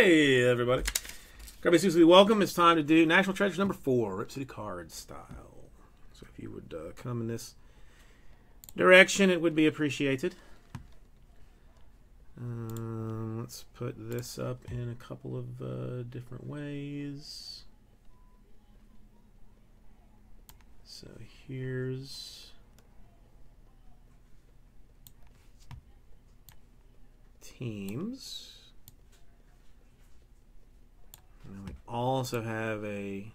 Hey, everybody. Grubby Susie, welcome. It's time to do National Treasures number four, Rip City Card style. So if you would uh, come in this direction, it would be appreciated. Um, let's put this up in a couple of uh, different ways. So here's teams. And we also have a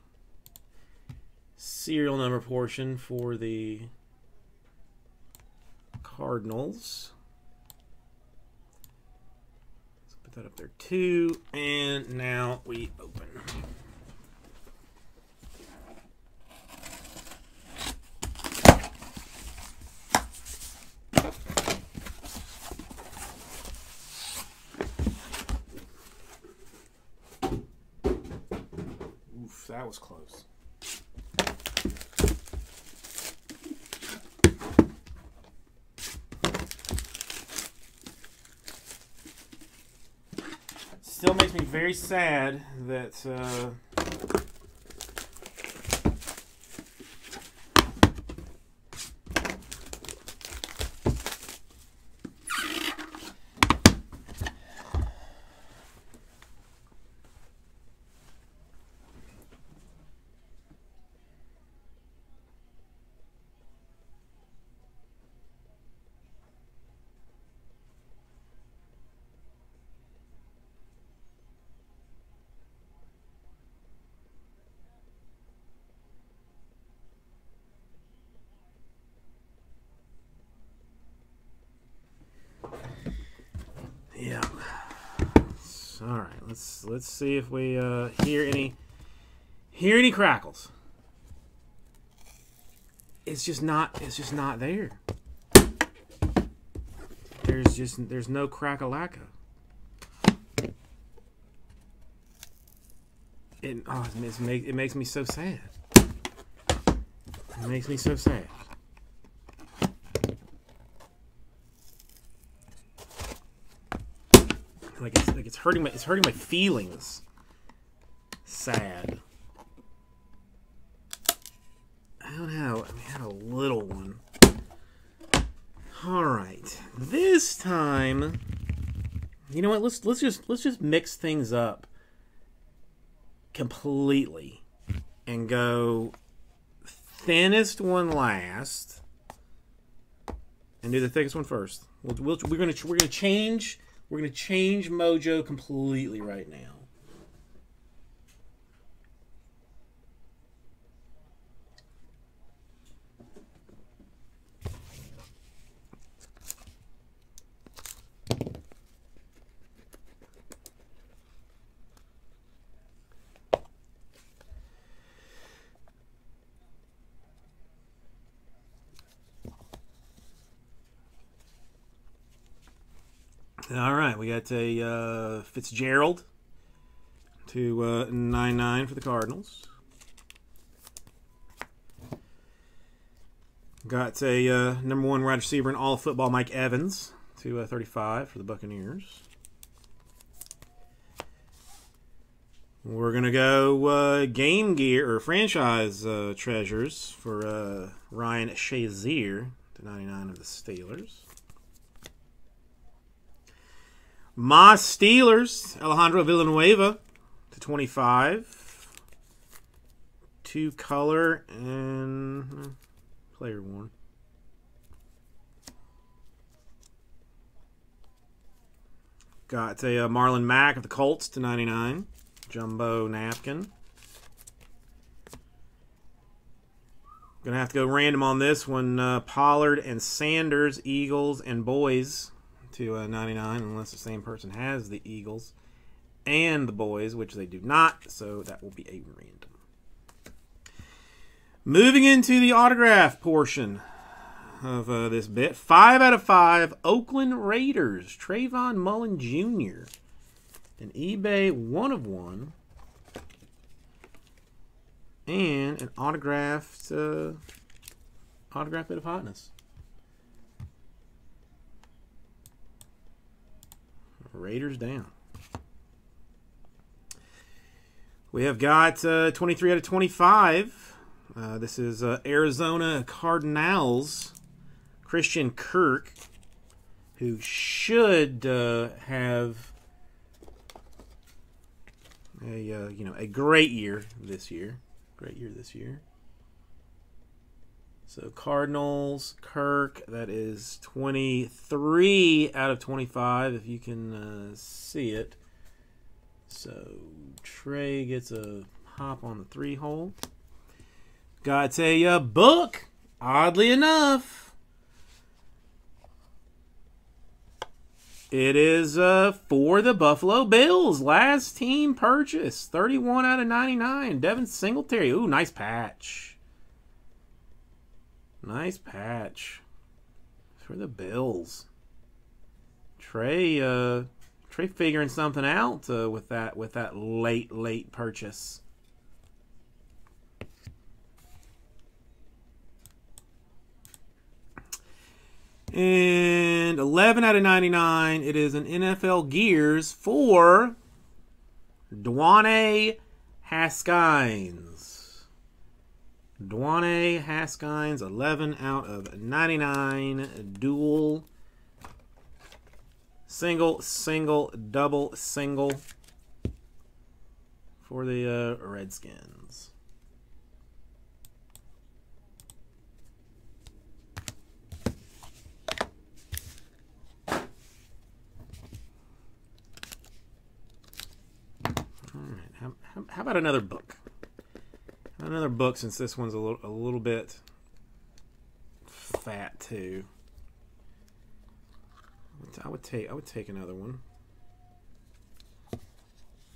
serial number portion for the Cardinals. Let's put that up there too. And now we open. Oof, that was close. Still makes me very sad that uh, Yeah. All right. Let's let's see if we uh, hear any hear any crackles. It's just not. It's just not there. There's just there's no crackalacka. It oh, it makes it makes me so sad. It makes me so sad. like it's like it's hurting my it's hurting my feelings. Sad. I don't know. I mean, I had a little one. All right, this time, you know what? Let's let's just let's just mix things up completely and go thinnest one last, and do the thickest one first. We'll, we'll, we're gonna we're gonna change we're going to change Mojo completely right now. All right, we got a uh, Fitzgerald to uh, nine nine for the Cardinals. Got a uh, number one wide receiver in all football, Mike Evans, to uh, 35 for the Buccaneers. We're going to go uh, game gear or franchise uh, treasures for Ryan Shazier to 99 of the Steelers. My Steelers, Alejandro Villanueva to 25. Two color and player one. Got a uh, Marlon Mack of the Colts to 99. Jumbo napkin. Gonna have to go random on this one. Uh, Pollard and Sanders, Eagles and Boys to uh, 99, unless the same person has the Eagles and the Boys, which they do not. So that will be a random. Moving into the autograph portion of uh, this bit, five out of five Oakland Raiders, Trayvon Mullen Jr. An eBay one of one. And an autographed uh, autographed bit of hotness. Raiders down. We have got uh, 23 out of 25. Uh, this is uh, Arizona Cardinals. Christian Kirk, who should uh, have a uh, you know a great year this year. Great year this year. So Cardinals, Kirk, that is 23 out of 25 if you can uh, see it. So Trey gets a hop on the three hole. Got a book, oddly enough. It is uh, for the Buffalo Bills. Last team purchase. 31 out of 99. Devin Singletary. Ooh, nice patch. Nice patch. For the Bills. Trey uh Trey figuring something out uh, with that with that late late purchase. And 11 out of 99, it is an NFL Gears for Dwane Haskins. Dwane Haskins, 11 out of 99, dual, single, single, double, single for the uh, Redskins. How, how, how about another book? Another book since this one's a little a little bit fat too. I would take I would take another one.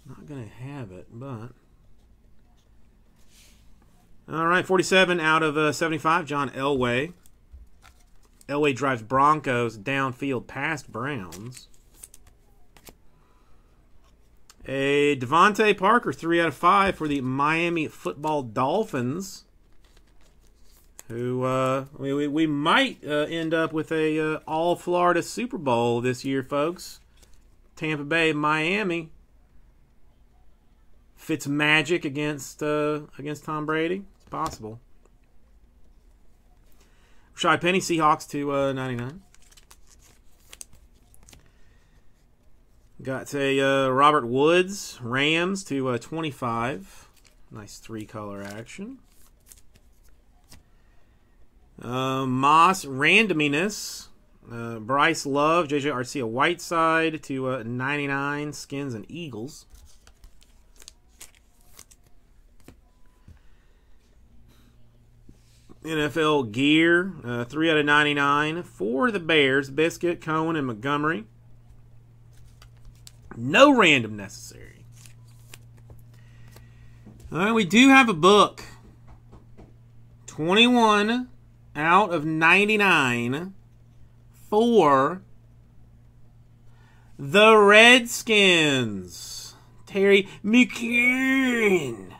Not gonna have it, but all right, 47 out of uh, 75. John Elway. Elway drives Broncos downfield past Browns. A DeVante Parker, 3 out of 5 for the Miami Football Dolphins. Who uh, we, we, we might uh, end up with a uh, all Florida Super Bowl this year, folks. Tampa Bay, Miami. Fitz magic against uh, against Tom Brady. It's possible. Rashad Penny, Seahawks to uh, 99. Got a uh, Robert Woods, Rams to uh, 25. Nice three color action. Uh, Moss, Randominess. Uh, Bryce Love, JJ Arcega-Whiteside to uh, 99. Skins and Eagles. NFL Gear, uh, 3 out of 99. For the Bears, Biscuit, Cohen, and Montgomery. No random necessary. All right, we do have a book. 21 out of 99 for the Redskins. Terry McLaurin.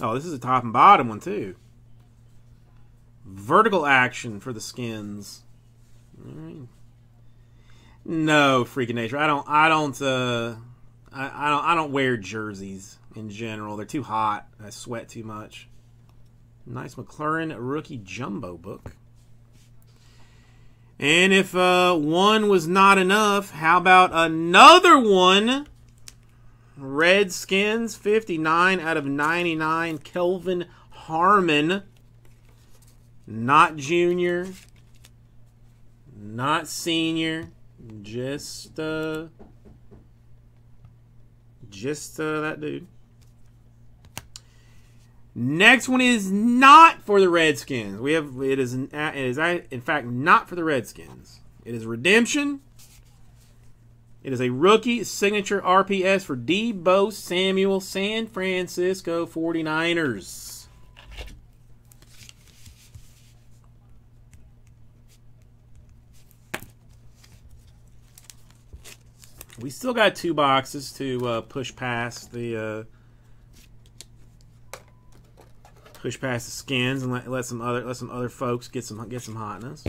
Oh, this is a top and bottom one, too. Vertical action for the skins. All right. No, freaking nature. I don't. I don't. Uh, I, I don't. I don't wear jerseys in general. They're too hot. I sweat too much. Nice McLaurin rookie jumbo book. And if uh, one was not enough, how about another one? Redskins, 59 out of 99. Kelvin Harmon. Not junior. Not senior. Just, uh, just uh, that dude. Next one is not for the Redskins. We have it is it is in fact not for the Redskins. It is redemption. It is a rookie signature RPS for Deebo Samuel San Francisco 49ers. We still got two boxes to uh, push past the uh, push past the skins and let, let some other let some other folks get some get some hotness.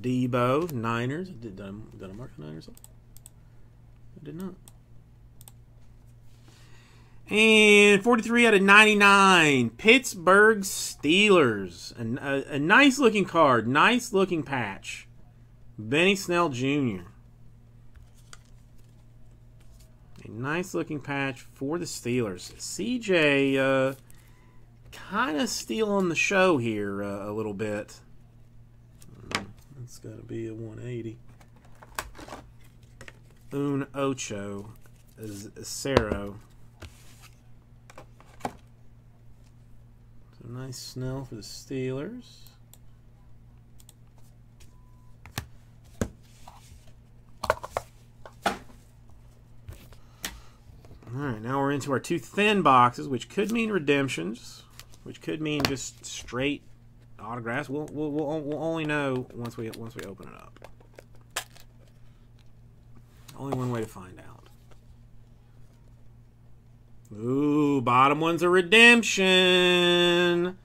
Deebo Niners did did I, did I mark the Niners? I did not. And 43 out of 99. Pittsburgh Steelers. A, a, a nice looking card. Nice looking patch. Benny Snell Jr. A nice looking patch for the Steelers. CJ uh, kind of stealing the show here uh, a little bit. That's got to be a 180. Un Ocho. Cero. So nice Snell for the Steelers. All right, now we're into our two thin boxes, which could mean redemptions, which could mean just straight autographs. We'll, we'll, we'll, we'll only know once we once we open it up. Only one way to find out. Ooh, bottom one's a redemption.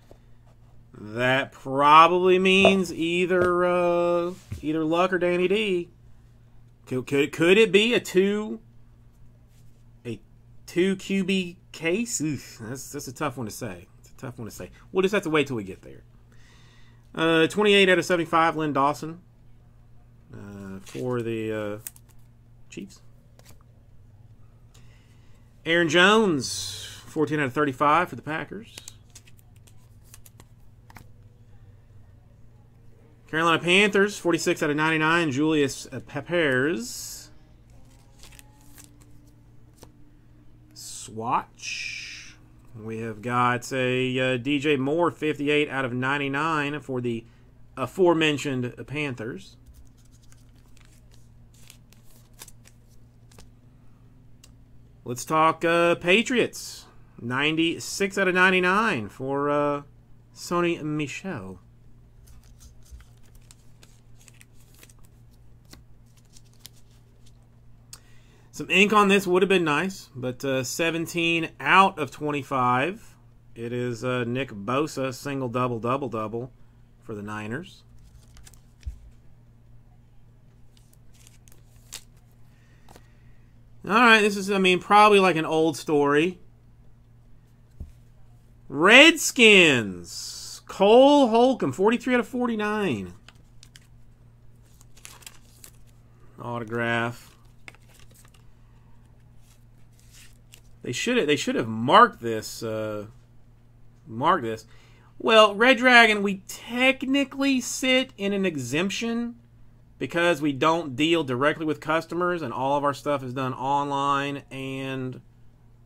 That probably means either uh, either Luck or Danny D. Could, could, could it be a two two QB case? that's that's a tough one to say. It's a tough one to say. We'll just have to wait till we get there. Uh, 28 out of 75, Len Dawson uh, for the uh, Chiefs. Aaron Jones, 14 out of 35 for the Packers. Carolina Panthers, 46 out of 99, Julius Peppers. Swatch. We have got a uh, DJ Moore, 58 out of 99 for the aforementioned Panthers. Let's talk uh, Patriots. 96 out of 99 for uh, Sony Michel. Some ink on this would have been nice, but uh, 17 out of 25. It is uh, Nick Bosa, single, double, double, double for the Niners. All right, this is, I mean, probably like an old story. Redskins. Cole Holcomb, 43 out of 49. Autograph. They should have they should have marked this uh marked this. Well, Red Dragon, we technically sit in an exemption because we don't deal directly with customers and all of our stuff is done online and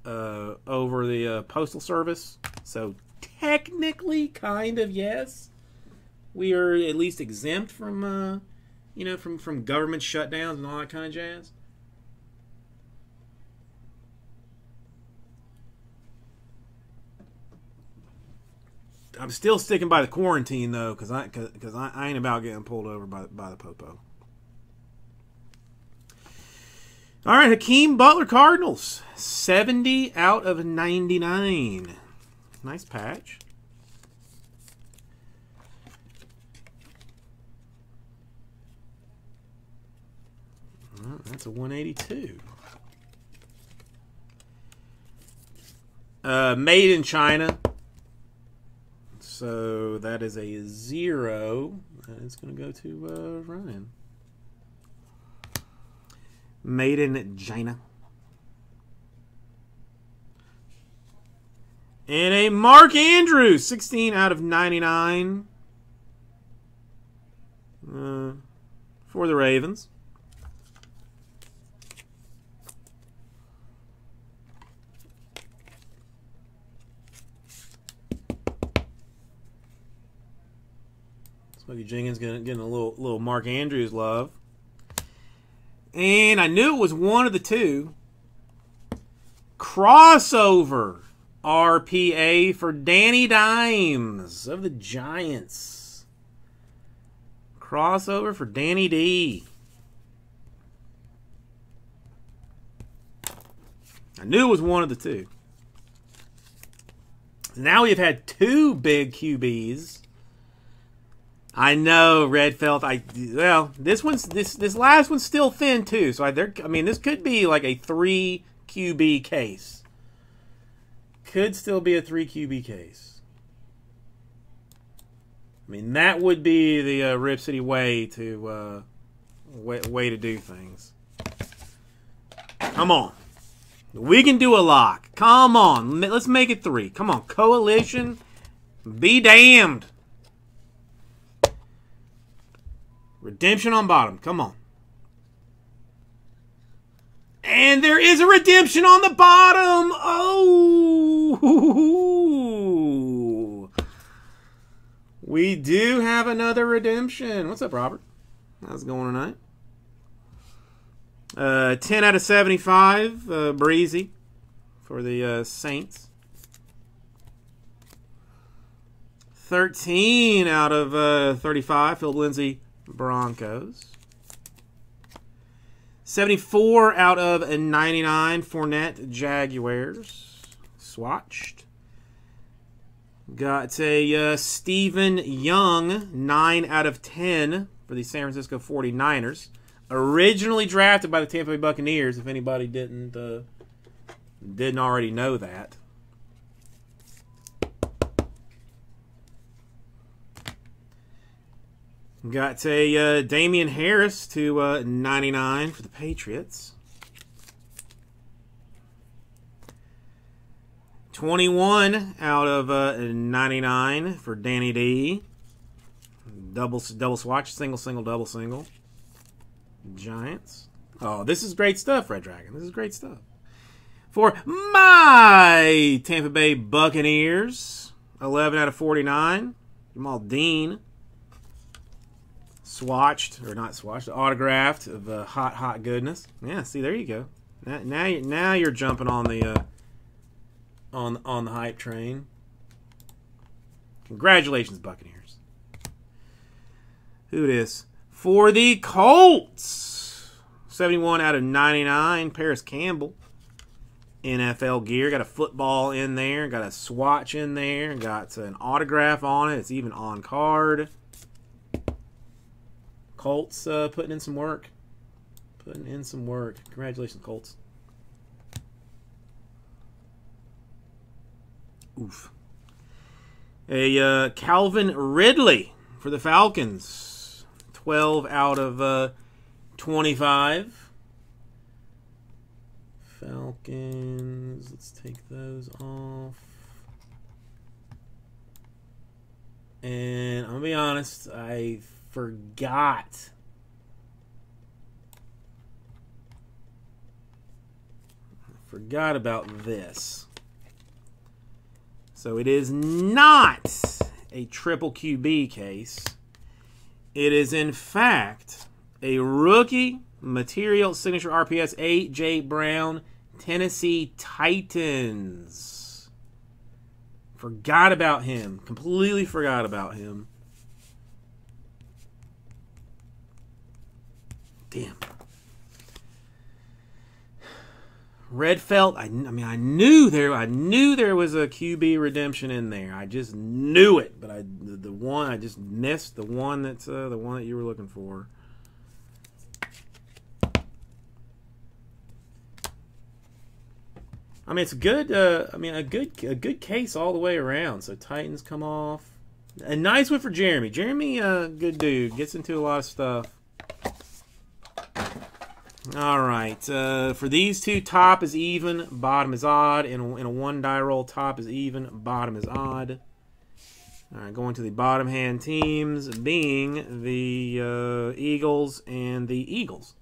uh, over the uh, postal service. So technically, kind of yes, we are at least exempt from uh, you know from from government shutdowns and all that kind of jazz. I'm still sticking by the quarantine though, because I because I, I, ain't about getting pulled over by by the popo. All right, Hakeem Butler Cardinals, 70 out of 99. Nice patch. that's a 182. Uh, made in China. So that is a zero. It's going to go to uh, Ryan. Made in China. And a Mark Andrews, 16 out of 99 uh, for the Ravens. Smokey Jenkins getting, getting a little little Mark Andrews love. And I knew it was one of the two. Crossover RPA for Danny Dimes of the Giants. Crossover for Danny D. I knew it was one of the two. Now we've had two big QBs I know red felt. I well, this one's this this last one's still thin too. So I there. I mean, this could be like a three QB case. Could still be a three QB case. I mean, that would be the uh, Rip City way to uh, way, way to do things. Come on. We can do a lock. Come on. Let's make it three. Come on. Coalition. Be damned. Redemption on bottom. Come on. And there is a redemption on the bottom. Oh. We do have another redemption. What's up, Robert? How's it going tonight? Uh, 10 out of 75, uh, Breezy for the uh, Saints. 13 out of uh, 35, Phil Lindsay Broncos. 74 out of a 99, Fournette Jaguars. Swatched. Got a uh, Stephen Young, 9 out of 10 for the San Francisco 49ers. Originally drafted by the Tampa Bay Buccaneers, if anybody didn't uh, didn't already know that. Got a uh, Damien Harris to uh, 99 for the Patriots. 21 out of uh, 99 for Danny D. Double double swatch, single single double single. Giants. Oh, this is great stuff, Red Dragon. This is great stuff. For my Tampa Bay Buccaneers, 11 out of 49. Jamel Dean swatched or not swatched, autographed of uh, hot, hot goodness. Yeah, see, there you go. Now, now, you, now you're jumping on the uh, on on the hype train. Congratulations, Buccaneers. Who it is for the Colts? Seventy-one out of ninety-nine. Parris Campbell. NFL gear. Got a football in there. Got a swatch in there. Got an autograph on it. It's even on card. Colts uh, putting in some work. Putting in some work. Congratulations, Colts. Oof. A uh, Calvin Ridley for the Falcons. 12 out of uh, 25. Falcons. Let's take those off. And I'm going to be honest, I forgot. Forgot about this. So it is not a triple QB case. It is, in fact, a rookie material signature RPS A.J. Brown Tennessee Titans. Forgot about him. Completely forgot about him. Damn. Red felt. I, I mean, I knew there. I knew there was a QB redemption in there. I just knew it. But I, the, the one I just missed the one that's uh, the one that you were looking for. I mean, it's good. Uh, I mean, a good a good case all the way around. So Titans come off. A nice one for Jeremy. Jeremy, uh, good dude. Gets into a lot of stuff. All right. Uh, for these two, top is even, bottom is odd. In a, in a one die roll, top is even, bottom is odd. All right, going to the bottom hand teams, being the uh, Eagles and the Eagles.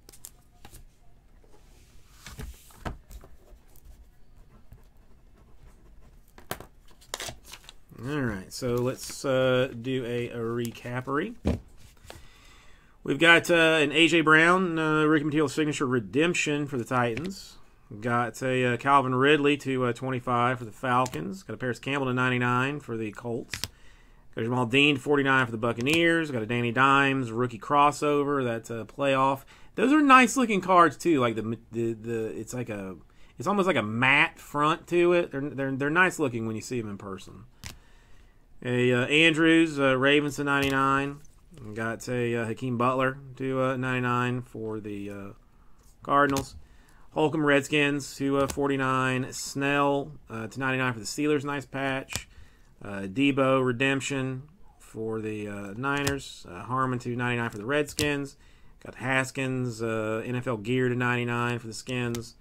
All right, so let's uh, do a, a recapery. We've got uh, an AJ Brown uh, Rookie Material signature redemption for the Titans. We've got a uh, Calvin Ridley to uh, 25 for the Falcons. Got a Parris Campbell to 99 for the Colts. Got Jamel Dean 49 for the Buccaneers. Got a Danny Dimes rookie crossover. That's a playoff. Those are nice looking cards too. Like the the, the it's like a it's almost like a matte front to it. They're they're they're nice looking when you see them in person. A uh, Andrews uh, Ravens to 99. Got a uh, Hakeem Butler to uh, 99 for the uh, Cardinals. Holcomb Redskins to uh, 49. Snell uh, to 99 for the Steelers. Nice patch. Uh, Deebo Redemption for the Niners. Harmon to 99 for the Redskins. Got Haskins NFL gear to 99 for the Skins.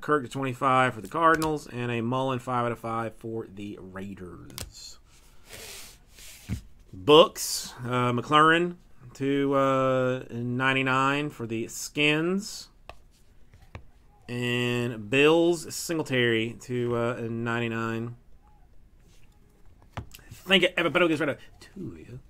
Kirk to 25 for the Cardinals. And a Mullen 5 out of 5 for the Raiders. Books. Uh, McLaurin to uh, 99 for the Skins. And Bills Singletary to uh, 99. Thank you, everybody. Gets right to you.